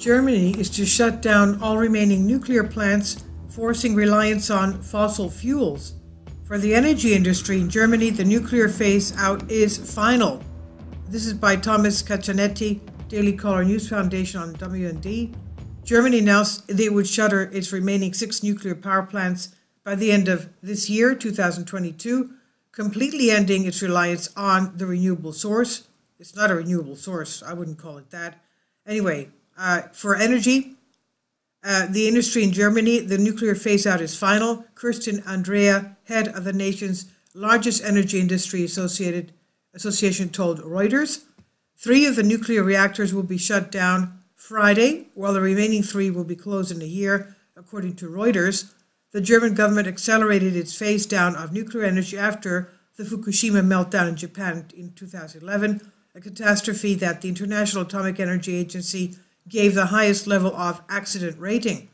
Germany is to shut down all remaining nuclear plants, forcing reliance on fossil fuels. For the energy industry in Germany, the nuclear phase out is final. This is by Thomas Caccianetti, Daily Caller News Foundation on WND. Germany announced it would shutter its remaining six nuclear power plants by the end of this year, 2022, completely ending its reliance on the renewable source. It's not a renewable source, I wouldn't call it that. Anyway, uh, for energy, uh, the industry in Germany, the nuclear phase out is final. Kerstin Andreae, head of the nation's largest energy industry associated association, told Reuters. Three of the nuclear reactors will be shut down Friday, while the remaining three will be closed in a year, according to Reuters. The German government accelerated its phase down of nuclear energy after the Fukushima meltdown in Japan in 2011, a catastrophe that the International Atomic Energy Agency gave the highest level of accident rating.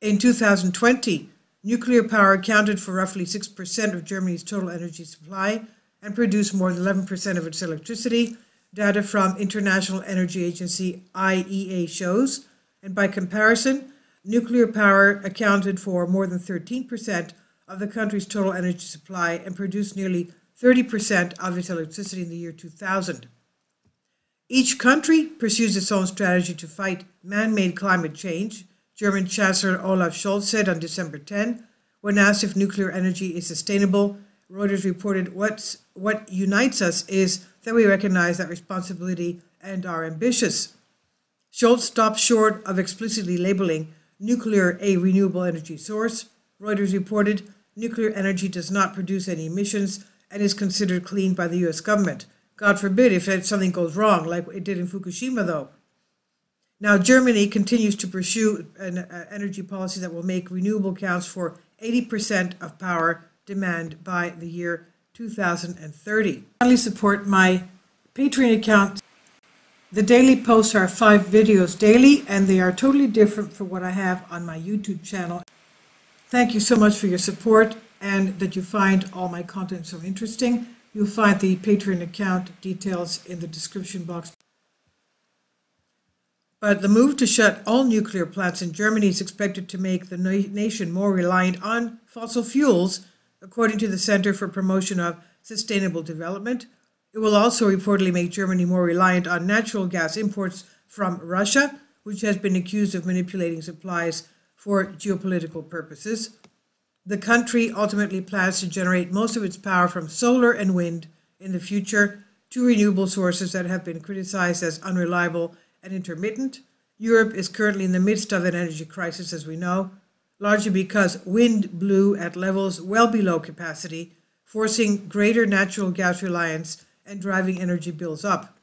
In 2020, nuclear power accounted for roughly 6% of Germany's total energy supply and produced more than 11% of its electricity, data from International Energy Agency IEA shows. And by comparison, nuclear power accounted for more than 13% of the country's total energy supply and produced nearly 30% of its electricity in the year 2000. Each country pursues its own strategy to fight man made climate change, German Chancellor Olaf Scholz said on December 10. When asked if nuclear energy is sustainable, Reuters reported What's, what unites us is that we recognize that responsibility and are ambitious. Scholz stopped short of explicitly labeling nuclear a renewable energy source. Reuters reported nuclear energy does not produce any emissions and is considered clean by the US government. God forbid if something goes wrong, like it did in Fukushima, though. Now, Germany continues to pursue an uh, energy policy that will make renewable counts for 80% of power demand by the year 2030. Finally, support my Patreon account. The daily posts are five videos daily, and they are totally different from what I have on my YouTube channel. Thank you so much for your support and that you find all my content so interesting. You'll find the Patreon account details in the description box. But the move to shut all nuclear plants in Germany is expected to make the nation more reliant on fossil fuels, according to the Center for Promotion of Sustainable Development. It will also reportedly make Germany more reliant on natural gas imports from Russia, which has been accused of manipulating supplies for geopolitical purposes. The country ultimately plans to generate most of its power from solar and wind in the future, two renewable sources that have been criticized as unreliable and intermittent. Europe is currently in the midst of an energy crisis, as we know, largely because wind blew at levels well below capacity, forcing greater natural gas reliance and driving energy bills up.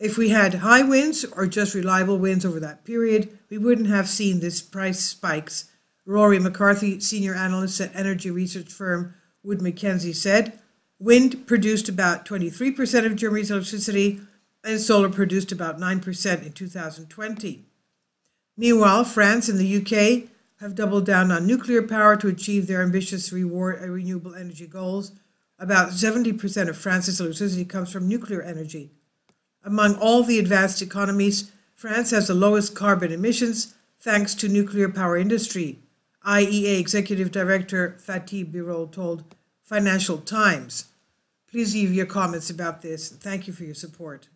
If we had high winds or just reliable winds over that period, we wouldn't have seen these price spikes Rory McCarthy, senior analyst at energy research firm Wood Mackenzie, said wind produced about 23% of Germany's electricity and solar produced about 9% in 2020. Meanwhile, France and the UK have doubled down on nuclear power to achieve their ambitious reward, uh, renewable energy goals. About 70% of France's electricity comes from nuclear energy. Among all the advanced economies, France has the lowest carbon emissions thanks to nuclear power industry, IEA Executive Director Fatih Birol told Financial Times. Please leave your comments about this. Thank you for your support.